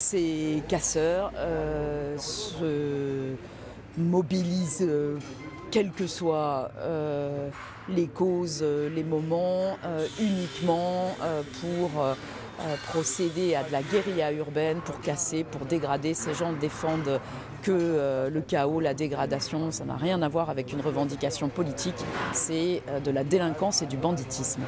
Ces casseurs euh, se mobilisent, euh, quelles que soient euh, les causes, euh, les moments, euh, uniquement pour procéder à de la guérilla urbaine, pour casser, pour dégrader. Ces gens défendent que le chaos, la dégradation, ça n'a rien à voir avec une revendication politique, c'est de la délinquance et du banditisme.